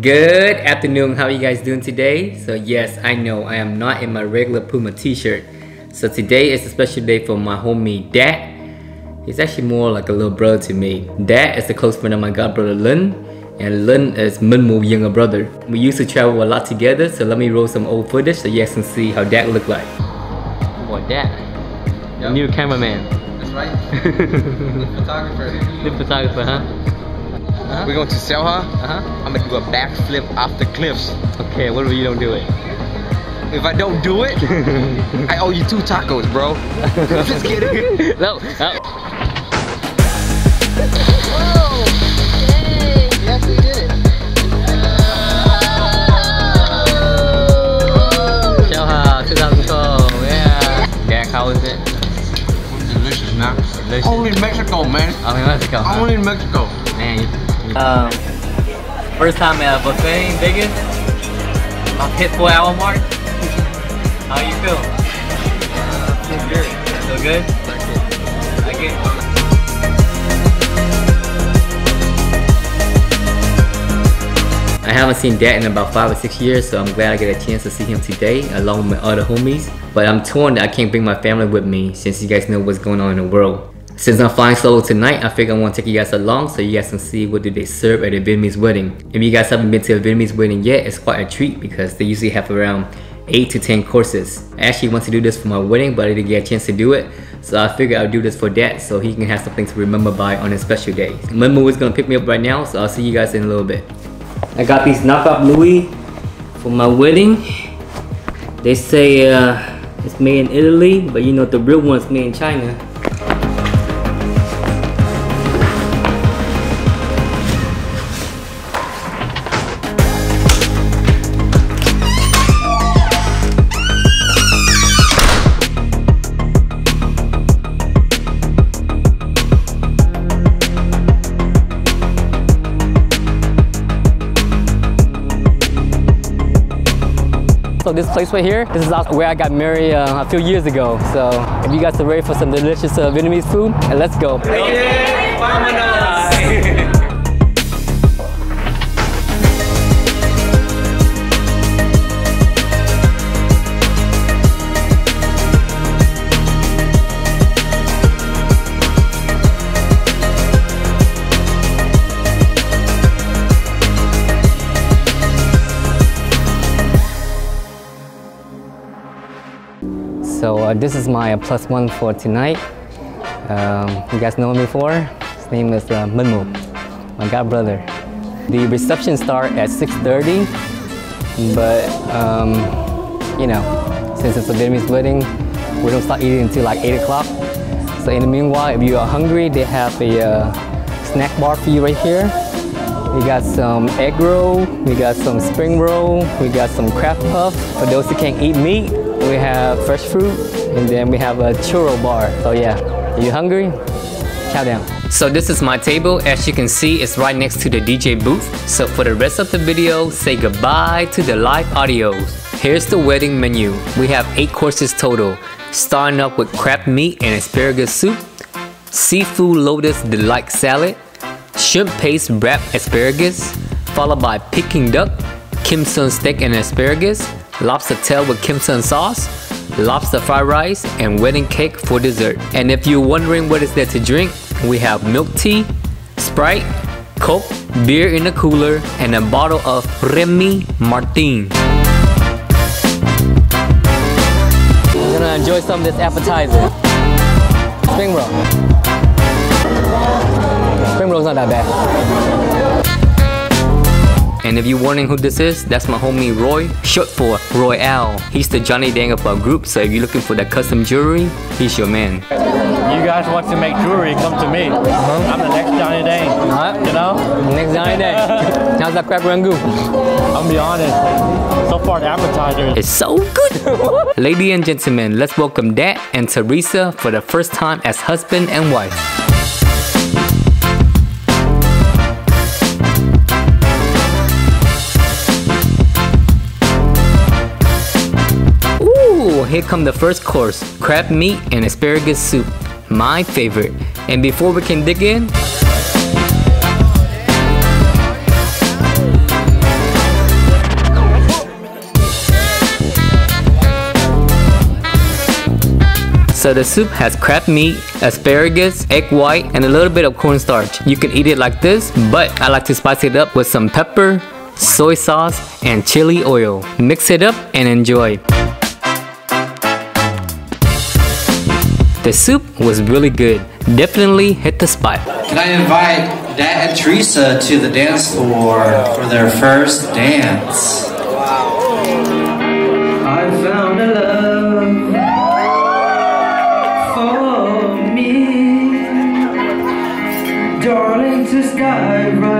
Good afternoon, how are you guys doing today? So yes, I know I am not in my regular Puma t-shirt. So today is a special day for my homie Dat. He's actually more like a little brother to me. Dat is the close friend of my god brother Lin. And Lin is Minmu's younger brother. We used to travel a lot together, so let me roll some old footage so you guys can see how Dat looked like. Oh, boy, Dat, Yep. New cameraman. That's right. the photographer. New photographer, huh? Huh? We're going to Xel-Há. Uh-huh. I'm gonna do a backflip off the cliffs. Okay, what if you don't do it? If I don't do it, I owe you two tacos, bro. Just kidding. no, no. Whoa! Yay! We actually did it. Xel-Há 2012, yeah. Jack, how is it? Delicious, man. Only in Mexico, man. In Mexico. Only in Mexico. Um, first time at a buffet in Vegas. About hit four hour mark. How you feel? Feels good. Feel good? It? I haven't seen Dat in about five or six years, so I'm glad I get a chance to see him today, along with my other homies. But I'm torn that I can't bring my family with me, since you guys know what's going on in the world. Since I'm flying solo tonight, I figure I want to take you guys along so you guys can see what do they serve at a Vietnamese wedding. If you guys haven't been to a Vietnamese wedding yet, it's quite a treat because they usually have around 8 to 10 courses. I actually want to do this for my wedding, but I didn't get a chance to do it. So I figured I'll do this for Dat so he can have something to remember by on his special day. Minmu is gonna pick me up right now, so I'll see you guys in a little bit. I got these knockoff Louis for my wedding. They say uh, it's made in Italy, but you know the real one's made in China. So this place right here, this is where I got married uh, a few years ago. So if you guys are ready for some delicious uh, Vietnamese food, let's go. This is my uh, plus one for tonight. Um, you guys know him before? His name is uh, Minmu, my god brother. The reception start at 6:30, but um, you know, since it's a Vietnamese wedding, we don't start eating until like 8 o'clock. So in the meanwhile, if you are hungry, they have a uh, snack bar for you right here. We got some egg roll, we got some spring roll, we got some crab puff. For those who can't eat meat, we have fresh fruit, and then we have a churro bar. So yeah, are you hungry? Chow down. So this is my table. As you can see, it's right next to the DJ booth. So for the rest of the video, say goodbye to the live audios. Here's the wedding menu. We have eight courses total, starting up with crab meat and asparagus soup, seafood lotus delight salad, shrimp paste wrapped asparagus, followed by Peking duck, Kim Son steak and asparagus, lobster tail with Kim Son sauce, lobster fried rice, and wedding cake for dessert. And if you're wondering what is there to drink, we have milk tea, Sprite, Coke, beer in a cooler, and a bottle of Remy Martin. We're gonna enjoy some of this appetizer. Spring roll. Spring roll's not that bad. And if you're wondering who this is, that's my homie Roy, short for Royale. He's the Johnny Dang of our group, so if you're looking for that custom jewelry, he's your man. You guys want to make jewelry, come to me. Uh-huh. I'm the next Johnny Dane. Alright. Uh-huh. You know? Next Johnny Dang. How's that crab rangoon? I'm gonna be honest. So far the appetizer It's so good. Ladies and gentlemen, let's welcome Dat and Theresa for the first time as husband and wife. here come the first course, crab meat and asparagus soup, my favorite. And before we can dig in, So the soup has crab meat, asparagus, egg white, and a little bit of cornstarch. You can eat it like this, but I like to spice it up with some pepper, soy sauce, and chili oil. Mix it up and enjoy. The soup was really good. Definitely hit the spot. Can I invite Dat and Theresa to the dance floor for their first dance? I found a love for me, darling, just dive right in. Follow my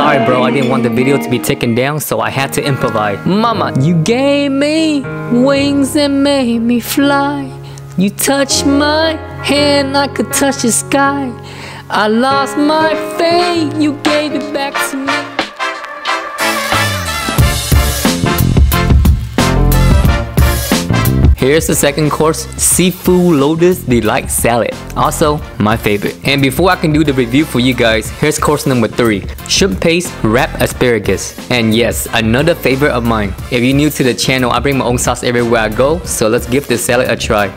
Sorry bro, I didn't want the video to be taken down, so I had to improvise. Mama, you gave me wings and made me fly. You touched my hand, I could touch the sky. I lost my faith, you gave it back to me. Here's the second course, Seafood Lotus Delight Salad. Also, my favorite. And before I can do the review for you guys, here's course number 3, Shrimp Paste Wrapped Asparagus. And yes, another favorite of mine. If you're new to the channel, I bring my own sauce everywhere I go, so let's give this salad a try.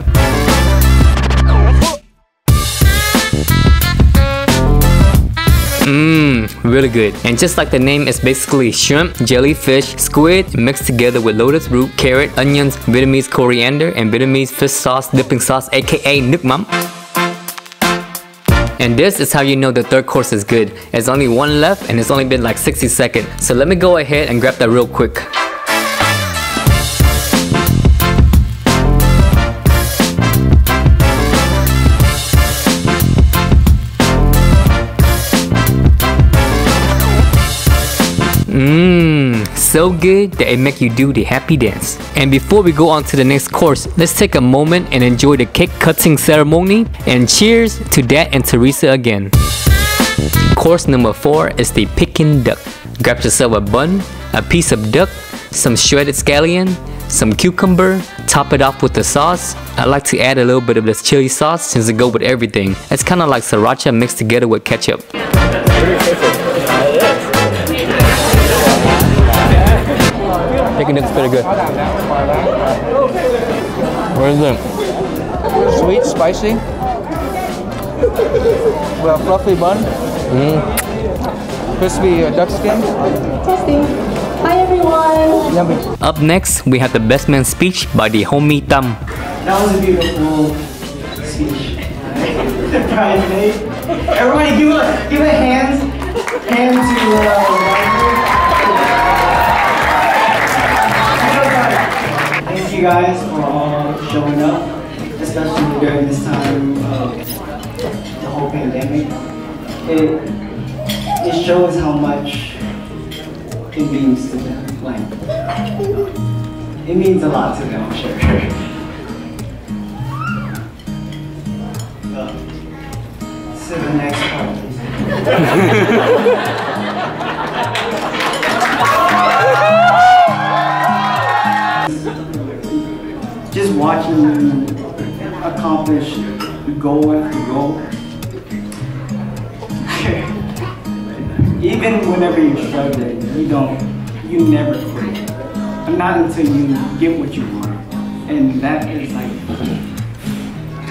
Mmm, really good. And just like the name, it's basically shrimp, jellyfish, squid mixed together with lotus root, carrot, onions, Vietnamese coriander, and Vietnamese fish sauce, dipping sauce, aka nước mắm. And this is how you know the third course is good. There's only one left and it's only been like 60 seconds. So let me go ahead and grab that real quick. So good that it make you do the happy dance. And before we go on to the next course, let's take a moment and enjoy the cake cutting ceremony and cheers to Dat and Theresa again. Course number 4 is the Peking duck. Grab yourself a bun, a piece of duck, some shredded scallion, some cucumber, top it off with the sauce. I like to add a little bit of this chili sauce since it go with everything. It's kind of like sriracha mixed together with ketchup. Peking duck's pretty good. What is it? Sweet, spicy. Well, fluffy bun. Crispy uh, duck skin. Testing. Hi everyone. Yummy. Up next, we have the best man speech by the homie Tam. That was a beautiful speech. Brian May. Everybody give a give a hand hand to uh, guys for all showing up, especially during this time of the whole pandemic. It it shows how much it means to them. Like it means a lot to them, I'm sure. to the next part. watching you accomplish goal after goal. Even whenever you're struggling, you don't, you never quit. Not until you get what you want. And that is like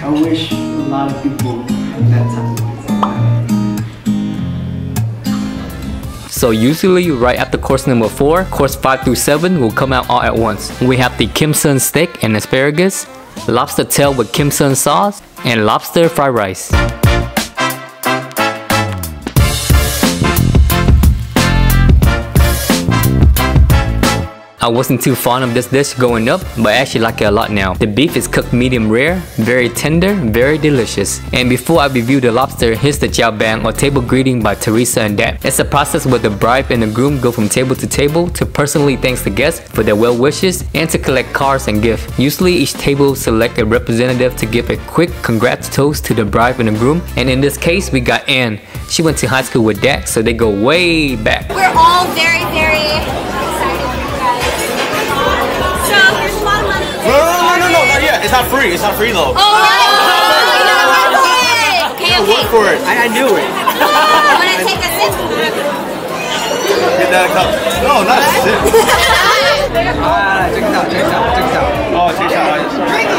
I wish a lot of people had that time. So usually right after course number 4, course 5 through 7 will come out all at once. We have the Kim Son steak and asparagus, lobster tail with Kim Son sauce, and lobster fried rice. I wasn't too fond of this dish going up, but I actually like it a lot now. The beef is cooked medium rare, very tender, very delicious. And before I review the lobster, here's the chào bàn or table greeting by Theresa and Dat. It's a process where the bride and the groom go from table to table to personally thank the guests for their well wishes and to collect cards and gifts. Usually each table select a representative to give a quick congrats toast to the bride and the groom. And in this case, we got Anne. She went to high school with Dat, so they go way back. We're all very, very So here's a lot of money. No, no, no, no, no, not yet. It's not free. It's not free though. Oh, no, no, no, Okay, okay. Work for it. I, I knew it. You want to take a sip? Get that cup. No, not a sip. Ah, check it out, check it out, check it out. Oh shot, two shots.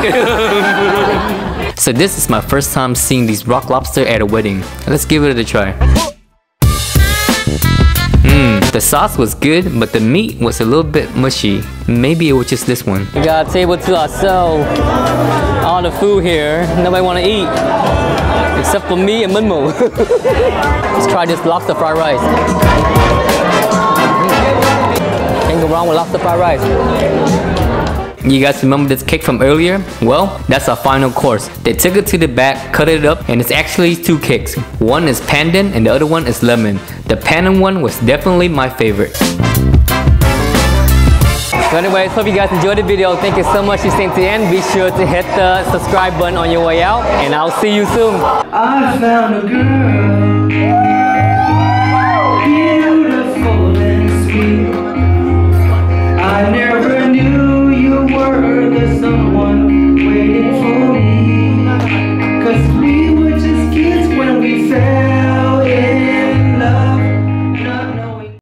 So this is my first time seeing these rock lobster at a wedding. Let's give it a try. Mmm, the sauce was good, but the meat was a little bit mushy. Maybe it was just this one. We got a table to ourselves. All the food here, nobody wanna eat. Except for me and Munmo. Let's try this lobster fried rice. Can't go wrong with lobster fried rice. You guys remember this cake from earlier? Well, that's our final course. They took it to the back, cut it up, and it's actually two cakes. One is pandan and the other one is lemon. The pandan one was definitely my favorite. So anyways, hope you guys enjoyed the video. Thank you so much for staying to the end. Be sure to hit the subscribe button on your way out, and I'll see you soon. I found a girl. someone waiting for me. Cause we were just kids when we fell.